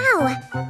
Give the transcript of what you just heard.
哇哦